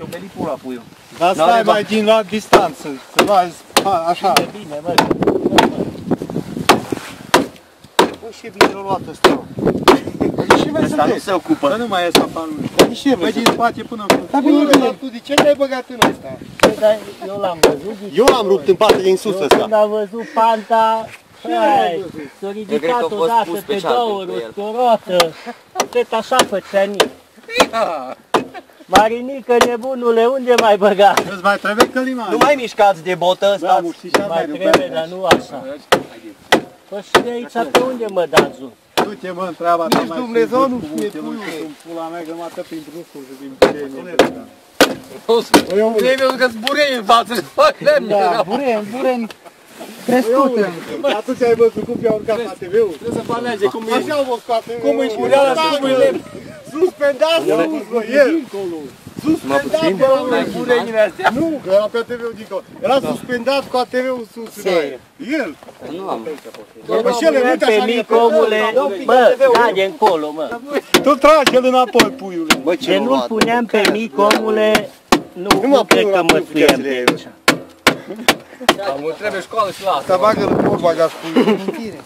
Eu veni pula puiul. Dar N-are stai ba- mai din la distanță, să vezi, a, așa. E bine, mă. Bă, și bine l-a luat ăsta. Păi și mai Ăsta nu se Că ocupă. nu mai e sapanul. Păi și Bă, din spate până în Dar bine, dar tu de ce te-ai băgat în ăsta? Păi, dar eu l-am văzut. zic, Eu l-am rupt în parte din sus eu ăsta. când am văzut panta, hai, s-a Eu cred că ridicat a fost odată pus pe pe cealaltă două cu ori, el. o roată. Cred că așa făcea Nic. Marinică, nebunule, unde mai băga? Îți mai trebuie călima. Nu mai mișcați de botă Da, ăsta. mă, știi ce Mai mai trebuie, dar nu așa. Păi și de aici pe unde mă dați? zon? Du-te mă întreaba ta Nici mai Dumnezeu frumos nu cu știe multe, mă, puiul. că sunt pula mea grămadă prin bruscul și din burenie. Ei mi-au că zburei în față și fac lemne. Da, buren, buren. Crescute. Dar tu ți-ai văzut cum i-a urcat ATV-ul? Trebuie să planeze cum e. Așa au fost cu ATV-ul. Cum își spunea la cum îi lemn. Suspendat sus, bă, el. Suspendat, bă, Mai bă, burenile astea. Nu, că era pe ATV-ul dincolo. Era suspendat cu ATV-ul sus. în aer. El. Nu am. Bă, și el e uite pe așa. mic, omule, bă, cade încolo, mă. Tu trage-l înapoi, puiule. Bă, De nu-l puneam pe mic, omule, nu, Nu nu mă cred pun că la mă puiul sfâiem de de aici. Am trebuie școală și la asta. Să bagă-l în vorba, ca spui.